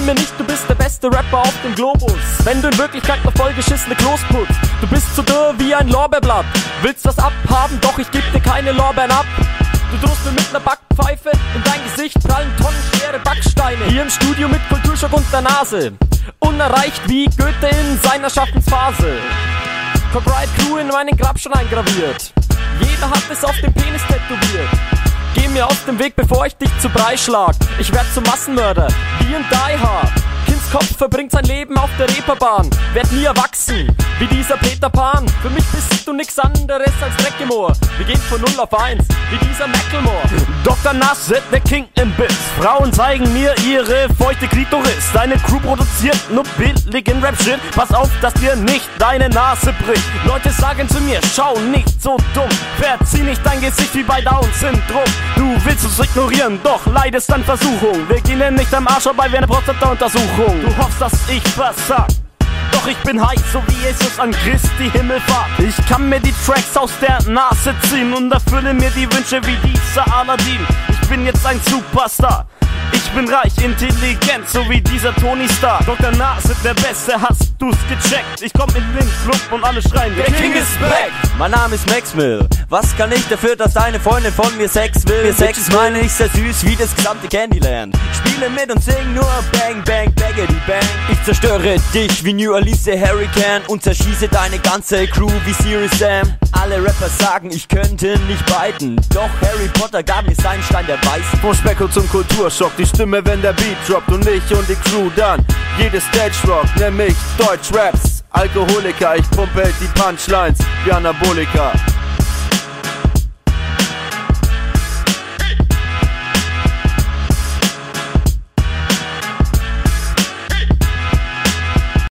Erzähl mir nicht, du bist der beste Rapper auf dem Globus. Wenn du in Wirklichkeit noch vollgeschissene Klos putzt. Du bist so dürr wie ein Lorbeerblatt. Willst was abhaben, doch ich geb dir keine Lorbeeren ab. Du drohst mir mit ner Backpfeife, in dein Gesicht prallen tonnenschwere Backsteine. Hier im Studio mit Kulturschock und der Nase. Unerreicht wie Goethe in seiner Schaffensphase. Copyright Crew in meinen Grabstein eingraviert. Jeder hat es auf dem Penis tätowiert. Geh mir aus dem Weg, bevor ich dich zu Brei schlag. Ich werd zum Massenmörder, wie ein Die Hard. Verbringt sein Leben auf der Reeperbahn. Werd nie erwachsen, wie dieser Peter Pan. Für mich bist du nix anderes als Dreckgemoor. Wir gehen von 0 auf 1, wie dieser Macklemore. Dr. Nass, der King im Biss. Frauen zeigen mir ihre feuchte Klitoris. Deine Crew produziert nur billigen Rap-Shit. Pass auf, dass dir nicht deine Nase bricht. Leute sagen zu mir, schau nicht so dumm. Verzieh nicht dein Gesicht wie bei Down-Syndrom. Du uns ignorieren, doch leidest an Versuchung. Wir gehen nicht am Arsch vorbei wie eine Prostata-Untersuchung. Du hoffst, dass ich versag. Doch ich bin heiß, so wie Jesus an Christi Himmelfahrt. Ich kann mir die Tracks aus der Nase ziehen und erfülle mir die Wünsche wie dieser Aladdin. Ich bin jetzt ein Superstar. Ich bin reich, intelligent, so wie dieser Tony Stark. Dr. Nase, der Beste, hast du's gecheckt? Ich komm in den Club und alle schreien, der King is back! Mein Name ist Maxwell. Was kann ich dafür, dass deine Freundin von mir Sex will? Mir Sex ist meine ich sehr süß wie das gesamte Candyland. Spiele mit und sing nur Bang Bang Baggedy Bang. Ich zerstöre dich wie New Orleans der Hurricane und zerschieße deine ganze Crew wie Serious Sam. Alle Rapper sagen, ich könnte nicht beiden. Doch Harry Potter gab mir seinen Stein der Weisen. Vom Specko zum Kulturschock, die Stimme, wenn der Beat droppt und ich und die Crew dann. Jede Stage Rock, nenn mich Deutsch Raps. Alkoholiker, ich pumpe die Punchlines wie Anabolika.